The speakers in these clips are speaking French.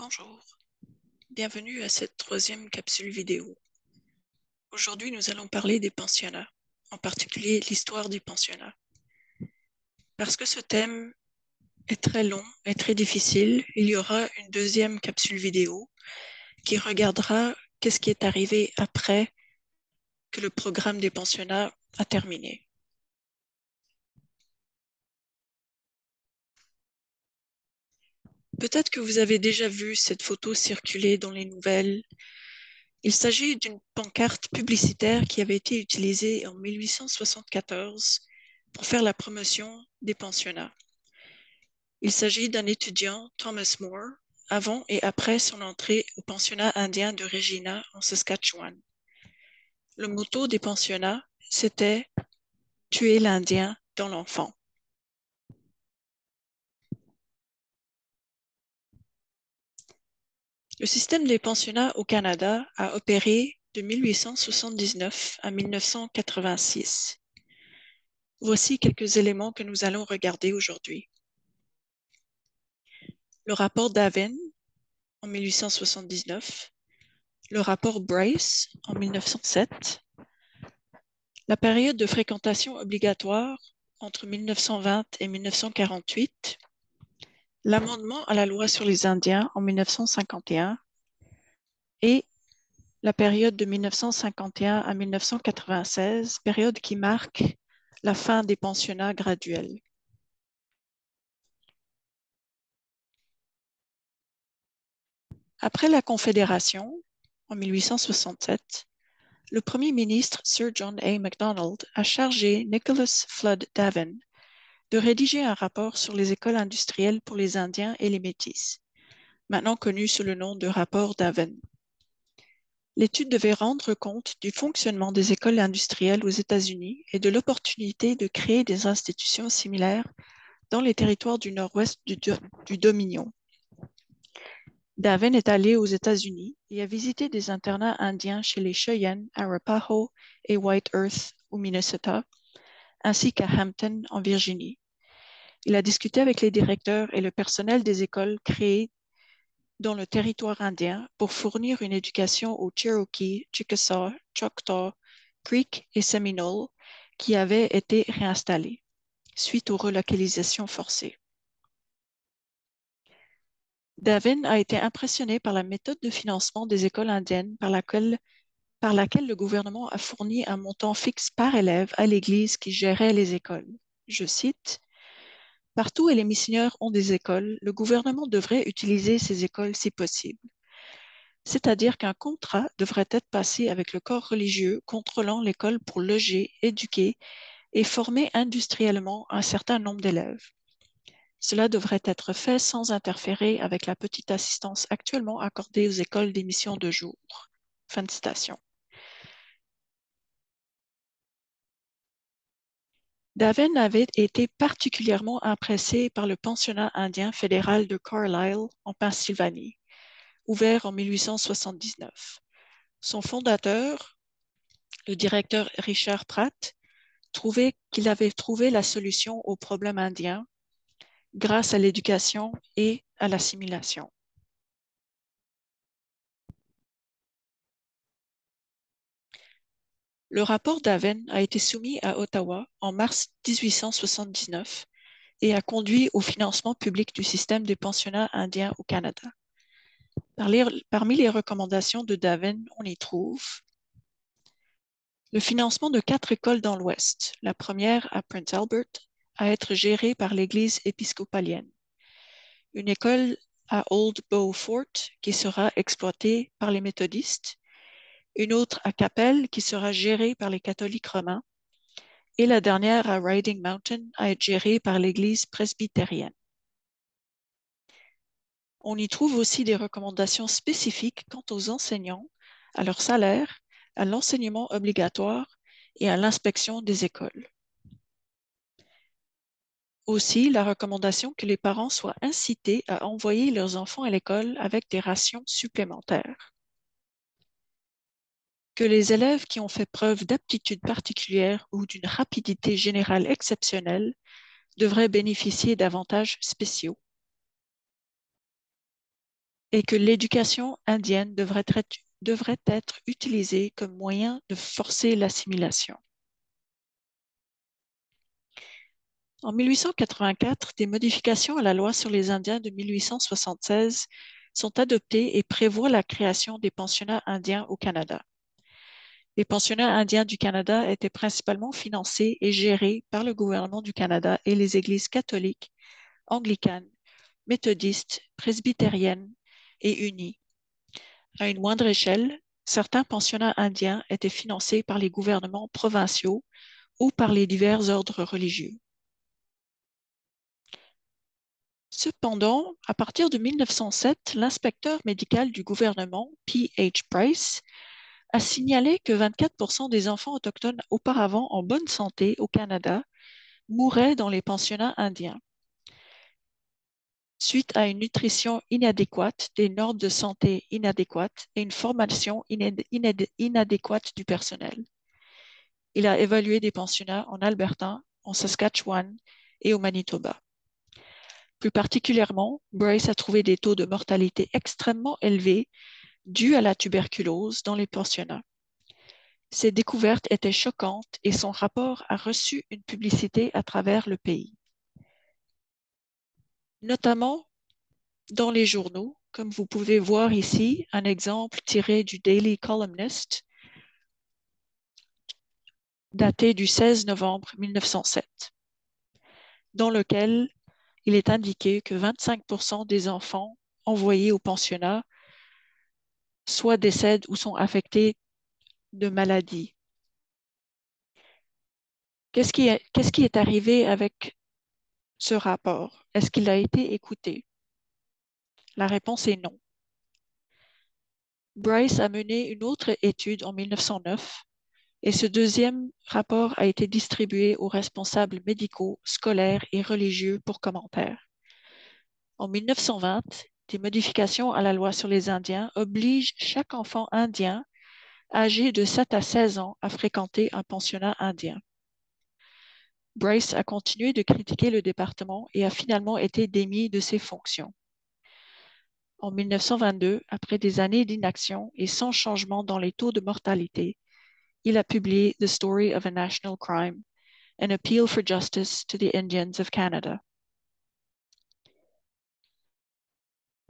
Bonjour, bienvenue à cette troisième capsule vidéo. Aujourd'hui, nous allons parler des pensionnats, en particulier l'histoire des pensionnats. Parce que ce thème est très long et très difficile, il y aura une deuxième capsule vidéo qui regardera qu'est-ce qui est arrivé après que le programme des pensionnats a terminé. Peut-être que vous avez déjà vu cette photo circuler dans les nouvelles. Il s'agit d'une pancarte publicitaire qui avait été utilisée en 1874 pour faire la promotion des pensionnats. Il s'agit d'un étudiant, Thomas Moore, avant et après son entrée au pensionnat indien de Regina en Saskatchewan. Le motto des pensionnats, c'était Tuer l'Indien dans l'enfant. Le système des pensionnats au Canada a opéré de 1879 à 1986. Voici quelques éléments que nous allons regarder aujourd'hui. Le rapport Davin en 1879, le rapport Bryce en 1907, la période de fréquentation obligatoire entre 1920 et 1948, l'amendement à la loi sur les Indiens en 1951 et la période de 1951 à 1996, période qui marque la fin des pensionnats graduels. Après la Confédération, en 1867, le premier ministre Sir John A. Macdonald a chargé Nicholas Flood Davin de rédiger un rapport sur les écoles industrielles pour les Indiens et les Métis, maintenant connu sous le nom de rapport d'Aven. L'étude devait rendre compte du fonctionnement des écoles industrielles aux États-Unis et de l'opportunité de créer des institutions similaires dans les territoires du nord-ouest du, Dominion. Daven est allé aux États-Unis et a visité des internats indiens chez les Cheyenne, Arapaho et White Earth au Minnesota, ainsi qu'à Hampton en Virginie. Il a discuté avec les directeurs et le personnel des écoles créées dans le territoire indien pour fournir une éducation aux Cherokee, Chickasaw, Choctaw, Creek et Seminole qui avaient été réinstallés suite aux relocalisations forcées. Davin a été impressionné par la méthode de financement des écoles indiennes par laquelle, par laquelle le gouvernement a fourni un montant fixe par élève à l'Église qui gérait les écoles. Je cite, Partout où les missionnaires ont des écoles, le gouvernement devrait utiliser ces écoles si possible. C'est-à-dire qu'un contrat devrait être passé avec le corps religieux contrôlant l'école pour loger, éduquer et former industriellement un certain nombre d'élèves. Cela devrait être fait sans interférer avec la petite assistance actuellement accordée aux écoles d'émission de jour. Fin de citation. Daven avait été particulièrement impressé par le pensionnat indien fédéral de Carlisle en Pennsylvanie, ouvert en 1879. Son fondateur, le directeur Richard Pratt, trouvait qu'il avait trouvé la solution au problème indien grâce à l'éducation et à l'assimilation. Le rapport d'Aven a été soumis à Ottawa en mars 1879 et a conduit au financement public du système des pensionnats indiens au Canada. Parmi les recommandations de Daven, on y trouve le financement de quatre écoles dans l'Ouest, la première à Prince Albert, à être gérée par l'Église épiscopalienne. Une école à Old Beaufort qui sera exploitée par les méthodistes une autre à Capelle qui sera gérée par les catholiques romains, et la dernière à Riding Mountain à être gérée par l'Église presbytérienne. On y trouve aussi des recommandations spécifiques quant aux enseignants, à leur salaire, à l'enseignement obligatoire et à l'inspection des écoles. Aussi, la recommandation que les parents soient incités à envoyer leurs enfants à l'école avec des rations supplémentaires que les élèves qui ont fait preuve d'aptitude particulière ou d'une rapidité générale exceptionnelle devraient bénéficier d'avantages spéciaux. et que l'éducation indienne devrait être, devrait être utilisée comme moyen de forcer l'assimilation. En 1884, des modifications à la loi sur les Indiens de 1876 sont adoptées et prévoient la création des pensionnats indiens au Canada. Les pensionnats indiens du Canada étaient principalement financés et gérés par le gouvernement du Canada et les églises catholiques, anglicanes, méthodistes, presbytériennes et unies. À une moindre échelle, certains pensionnats indiens étaient financés par les gouvernements provinciaux ou par les divers ordres religieux. Cependant, à partir de 1907, l'inspecteur médical du gouvernement, P. H. Price, a signalé que 24% des enfants autochtones auparavant en bonne santé au Canada mouraient dans les pensionnats indiens suite à une nutrition inadéquate, des normes de santé inadéquates et une formation inadéquate du personnel. Il a évalué des pensionnats en Alberta, en Saskatchewan et au Manitoba. Plus particulièrement, Bryce a trouvé des taux de mortalité extrêmement élevés dus à la tuberculose dans les pensionnats. Ces découvertes étaient choquantes et son rapport a reçu une publicité à travers le pays. Notamment dans les journaux, comme vous pouvez voir ici, un exemple tiré du Daily Columnist daté du 16 novembre 1907, dans lequel il est indiqué que 25% des enfants envoyés au pensionnat soit décèdent ou sont affectés de maladies. Qu'est-ce qui, est, arrivé avec ce rapport? Est-ce qu'il a été écouté? La réponse est non. Bryce a mené une autre étude en 1909 et ce deuxième rapport a été distribué aux responsables médicaux, scolaires et religieux pour commentaire. En 1920, des modifications à la loi sur les Indiens obligent chaque enfant indien âgé de 7 à 16 ans à fréquenter un pensionnat indien. Bryce a continué de critiquer le département et a finalement été démis de ses fonctions. En 1922, après des années d'inaction et sans changement dans les taux de mortalité, il a publié The Story of a National Crime, an appeal for justice to the Indians of Canada.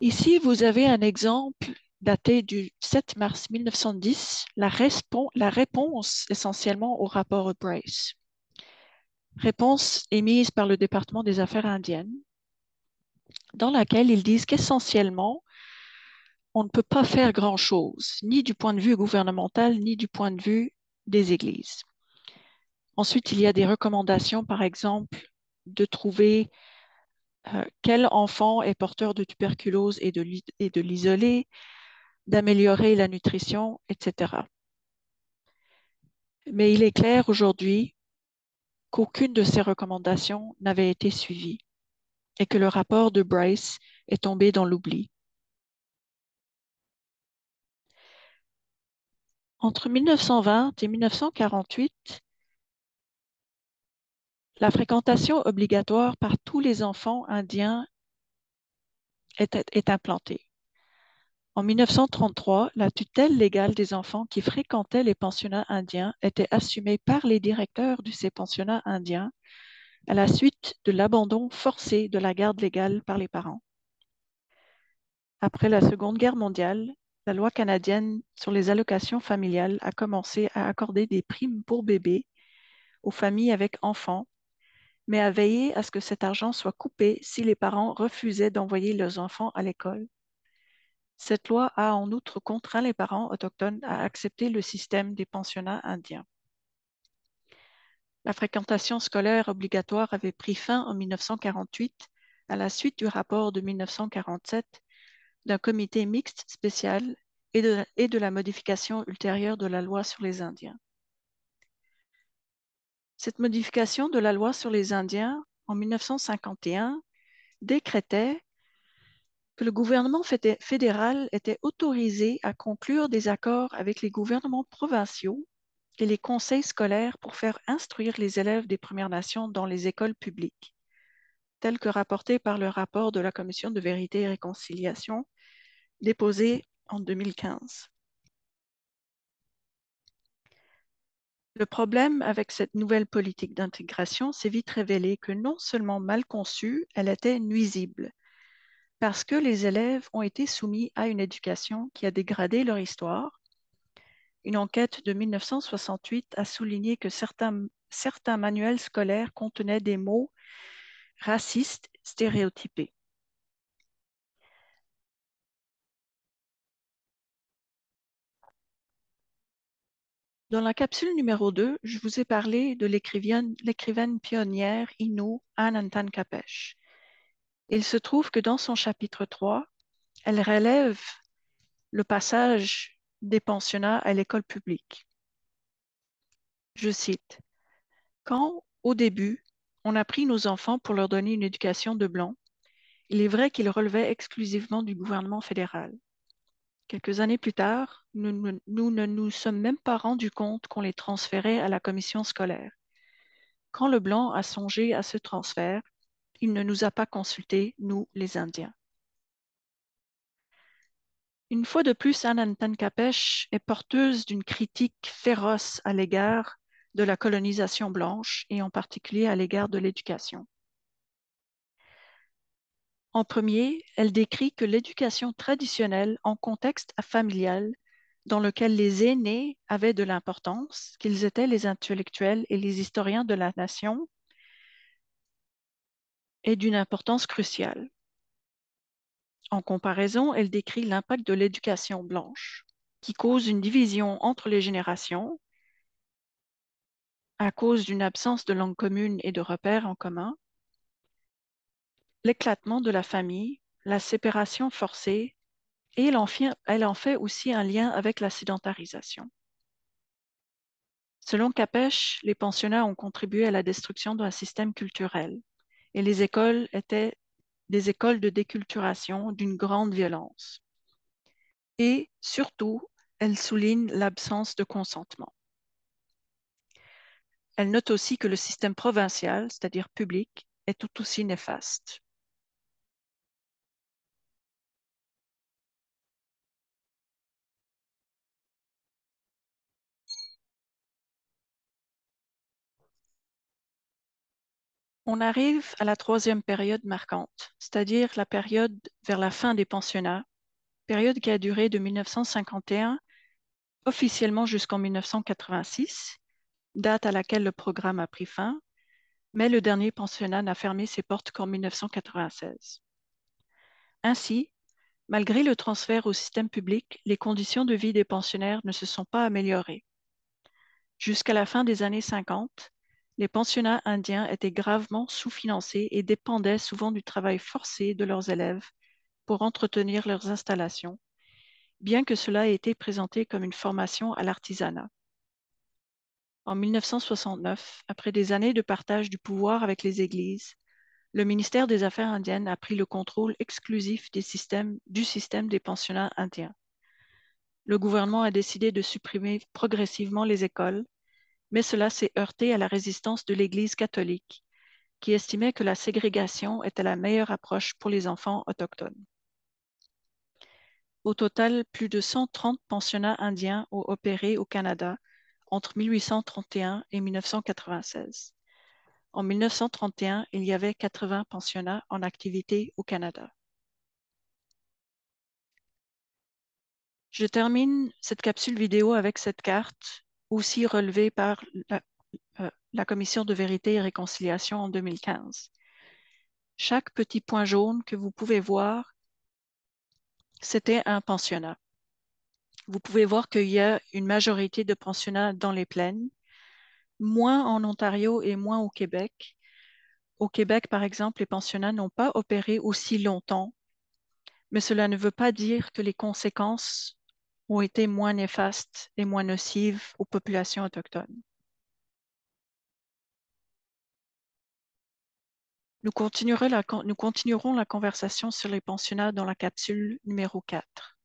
Ici, vous avez un exemple daté du 7 mars 1910, la, réponse essentiellement au rapport Bryce. Réponse émise par le département des Affaires indiennes, dans laquelle ils disent qu'essentiellement, on ne peut pas faire grand-chose, ni du point de vue gouvernemental, ni du point de vue des églises. Ensuite, il y a des recommandations, par exemple, de trouver euh, quel enfant est porteur de tuberculose et de l'isoler, d'améliorer la nutrition, etc. Mais il est clair aujourd'hui qu'aucune de ces recommandations n'avait été suivie et que le rapport de Bryce est tombé dans l'oubli. Entre 1920 et 1948, la fréquentation obligatoire par tous les enfants indiens est, implantée. En 1933, la tutelle légale des enfants qui fréquentaient les pensionnats indiens était assumée par les directeurs de ces pensionnats indiens à la suite de l'abandon forcé de la garde légale par les parents. Après la Seconde Guerre mondiale, la loi canadienne sur les allocations familiales a commencé à accorder des primes pour bébés aux familles avec enfants, mais a veillé à ce que cet argent soit coupé si les parents refusaient d'envoyer leurs enfants à l'école. Cette loi a en outre contraint les parents autochtones à accepter le système des pensionnats indiens. La fréquentation scolaire obligatoire avait pris fin en 1948 à la suite du rapport de 1947 d'un comité mixte spécial et de, la modification ultérieure de la loi sur les Indiens. Cette modification de la loi sur les Indiens en 1951 décrétait que le gouvernement fédéral était autorisé à conclure des accords avec les gouvernements provinciaux et les conseils scolaires pour faire instruire les élèves des Premières Nations dans les écoles publiques, tel que rapporté par le rapport de la Commission de vérité et réconciliation déposée en 2015. Le problème avec cette nouvelle politique d'intégration s'est vite révélé que non seulement mal conçue, elle était nuisible, parce que les élèves ont été soumis à une éducation qui a dégradé leur histoire. Une enquête de 1968 a souligné que certains, certains manuels scolaires contenaient des mots racistes stéréotypés. Dans la capsule numéro 2, je vous ai parlé de l'écrivaine pionnière Inu Anantan Kapesh. Il se trouve que dans son chapitre 3, elle relève le passage des pensionnats à l'école publique. Je cite, Quand, au début, on a pris nos enfants pour leur donner une éducation de blanc, il est vrai qu'ils relevaient exclusivement du gouvernement fédéral. Quelques années plus tard, nous, ne nous sommes même pas rendus compte qu'on les transférait à la commission scolaire. Quand le blanc a songé à ce transfert, il ne nous a pas consultés, nous, les Indiens. Une fois de plus, Anantan Kapesh est porteuse d'une critique féroce à l'égard de la colonisation blanche et en particulier à l'égard de l'éducation. En premier, elle décrit que l'éducation traditionnelle en contexte familial, dans lequel les aînés avaient de l'importance, qu'ils étaient les intellectuels et les historiens de la nation, est d'une importance cruciale. En comparaison, elle décrit l'impact de l'éducation blanche, qui cause une division entre les générations à cause d'une absence de langue commune et de repères en commun, l'éclatement de la famille, la séparation forcée, et elle en, fait, aussi un lien avec la sédentarisation. Selon Capèche, les pensionnats ont contribué à la destruction d'un système culturel et les écoles étaient des écoles de déculturation d'une grande violence. Et surtout, elle souligne l'absence de consentement. Elle note aussi que le système provincial, c'est-à-dire public, est tout aussi néfaste. On arrive à la troisième période marquante, c'est-à-dire la période vers la fin des pensionnats, période qui a duré de 1951 officiellement jusqu'en 1986, date à laquelle le programme a pris fin, mais le dernier pensionnat n'a fermé ses portes qu'en 1996. Ainsi, malgré le transfert au système public, les conditions de vie des pensionnaires ne se sont pas améliorées. Jusqu'à la fin des années 50, les pensionnats indiens étaient gravement sous-financés et dépendaient souvent du travail forcé de leurs élèves pour entretenir leurs installations, bien que cela ait été présenté comme une formation à l'artisanat. En 1969, après des années de partage du pouvoir avec les églises, le ministère des Affaires indiennes a pris le contrôle exclusif du système des pensionnats indiens. Le gouvernement a décidé de supprimer progressivement les écoles mais cela s'est heurté à la résistance de l'Église catholique, qui estimait que la ségrégation était la meilleure approche pour les enfants autochtones. Au total, plus de 130 pensionnats indiens ont opéré au Canada entre 1831 et 1996. En 1931, il y avait 80 pensionnats en activité au Canada. Je termine cette capsule vidéo avec cette carte aussi relevé par euh, la, Commission de vérité et réconciliation en 2015. Chaque petit point jaune que vous pouvez voir, c'était un pensionnat. Vous pouvez voir qu'il y a une majorité de pensionnats dans les plaines, moins en Ontario et moins au Québec. Au Québec, par exemple, les pensionnats n'ont pas opéré aussi longtemps, mais cela ne veut pas dire que les conséquences ont été moins néfastes et moins nocives aux populations autochtones. Nous continuerons, la, conversation sur les pensionnats dans la capsule numéro 4.